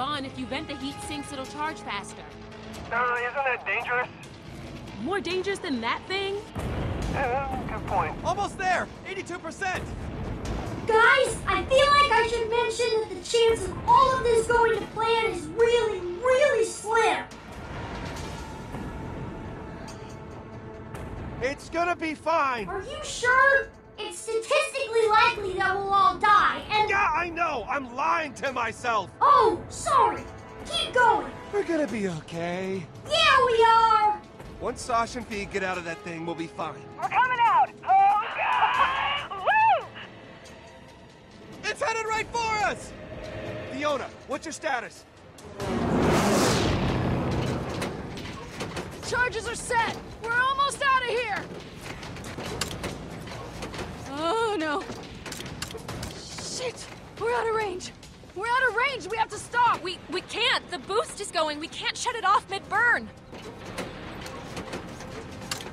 Vaughn, if you vent the heat sinks, it'll charge faster. Uh, isn't that dangerous? More dangerous than that thing? Uh, good point. Almost there! 82%! Guys, I feel like I should mention that the chance of all of this going to plan is really, really slim. It's gonna be fine! Are you sure? It's statistically likely that we'll all die, and... Yeah, I know! I'm lying to myself! Oh, sorry. Keep going. We're gonna be okay. Yeah, we are. Once Sasha and Fee get out of that thing, we'll be fine. We're coming out! Oh, God! Woo! It's headed right for us! Fiona, what's your status? Charges are set! We're almost out of here! Oh no. Shit! We're out of range! We're out of range! We have to stop! We we can't. The boost is going. We can't shut it off mid-burn.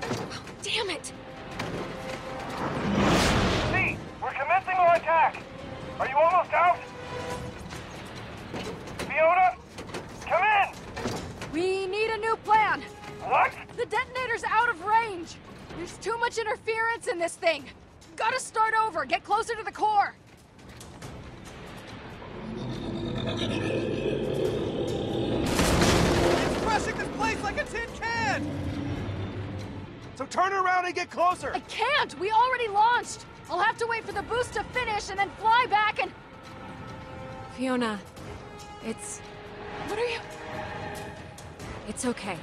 Oh, Damn it. See, we're commencing our attack. Are you almost out? Fiona, come in! We need a new plan! What? The detonator's out of range! There's too much interference in this thing! Gotta start over, get closer to the core! It's crushing this place like a tin can! So turn around and get closer! I can't! We already launched! I'll have to wait for the boost to finish and then fly back and... Fiona, it's What are you... it's okay.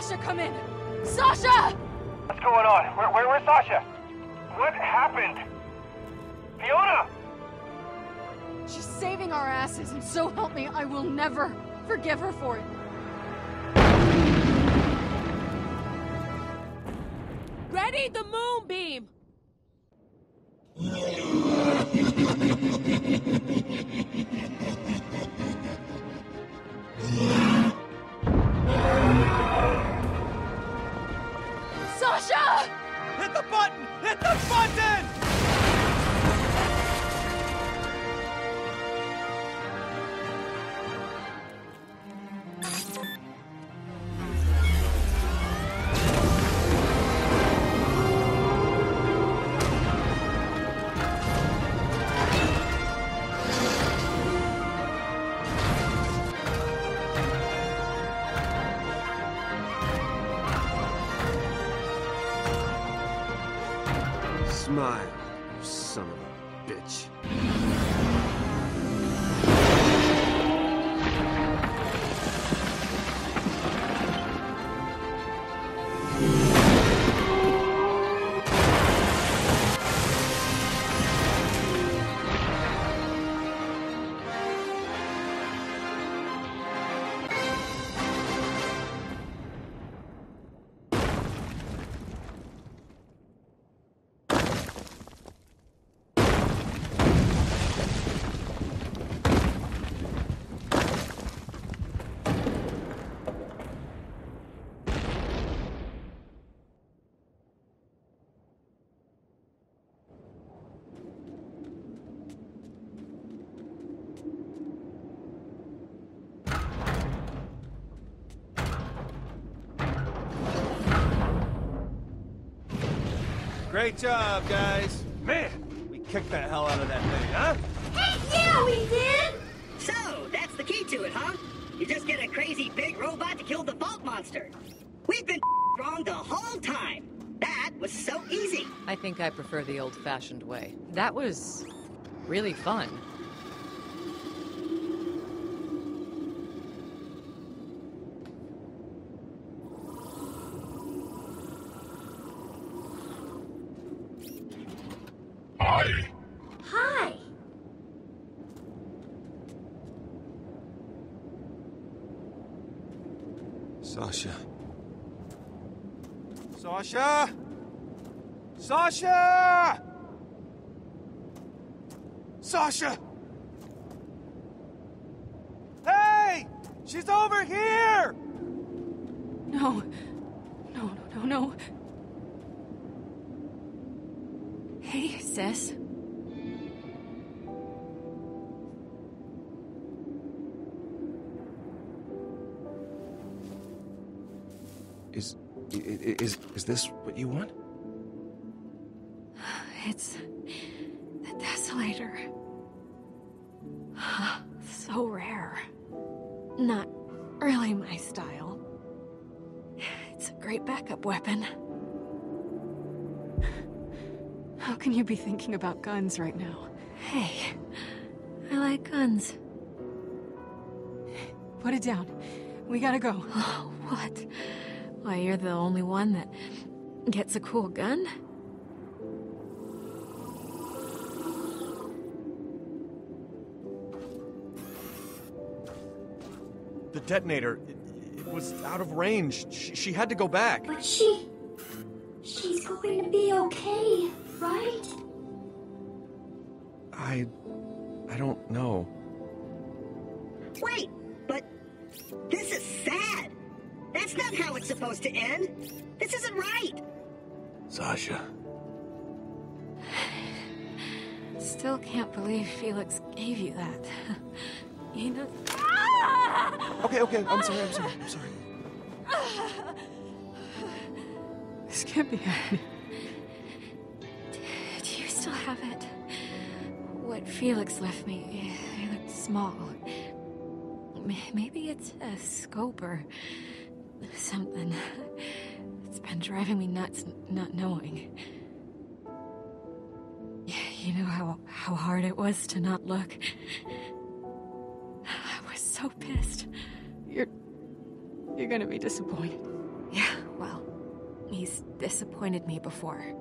Sasha, come in! Sasha! What's going on? Where, where, where's Sasha? What happened? Fiona! She's saving our asses, and so help me, I will never forgive her for it. Ready the moonbeam. Sasha! Hit the button! Hit the button! Great job, guys. Man, we kicked the hell out of that thing, huh? Hey, yeah, we did. So, that's the key to it, huh? You just get a crazy big robot to kill the vault monster. We've been wrong the whole time. That was so easy. I think I prefer the old-fashioned way. That was really fun. Hi. Sasha. Sasha! Sasha! Sasha! Hey! She's over here! No. No, no, no, no. Hey, sis. Is, is, is this what you want? It's the Desolator. so rare. Not really my style. It's a great backup weapon. How can you be thinking about guns right now? Hey, I like guns. Put it down. We gotta go. Oh, what? Why, you're the only one that gets a cool gun? The detonator, it, it was out of range. She, she had to go back. But she. She's going to be okay, right? I. I don't know. Wait, but this is sad. That's not how it's supposed to end. This isn't right. Sasha. Still can't believe Felix gave you that. you know. Okay, okay, I'm sorry, I'm sorry, I'm sorry. This can't be happening. Do you still have it? What Felix left me, it looked small. Maybe it's a scope or something. It's been driving me nuts not knowing. You know how, how hard it was to not look? I was so pissed. You're. You're gonna be disappointed. Yeah, well, he's disappointed me before.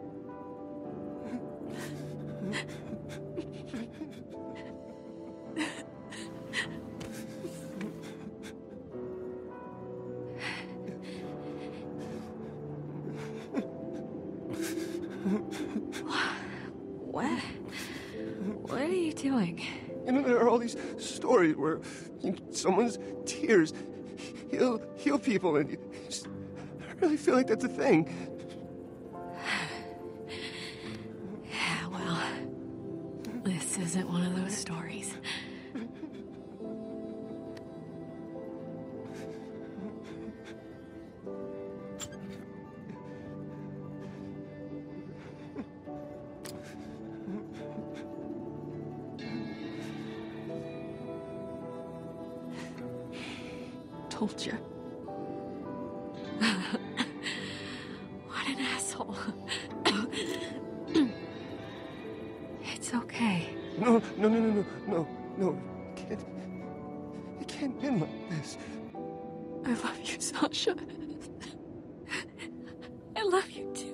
Doing? You know, there are all these stories where you know, someone's tears heal heal people, and you just, I really feel like that's a thing. Yeah, well, this isn't one of those stories. Told you. what an asshole. it's okay. No, no, no, no, no, no, no. It can't. It can't end like this. I love you, Sasha. I love you too.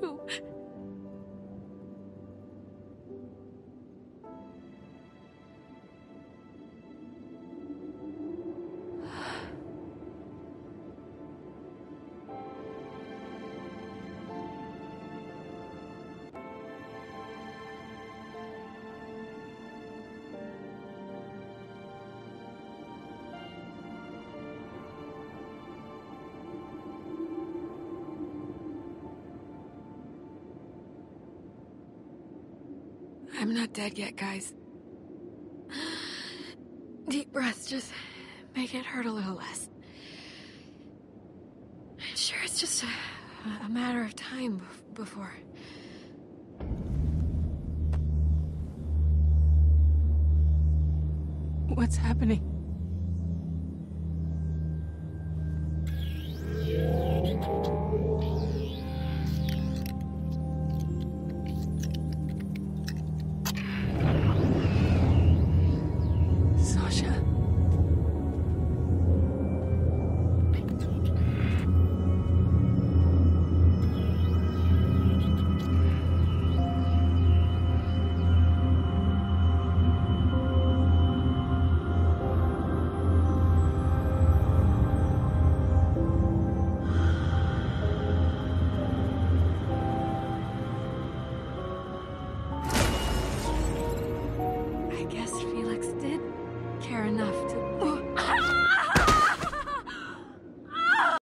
I'm not dead yet, guys. Deep breaths just make it hurt a little less. I'm sure it's just a, a matter of time before. What's happening?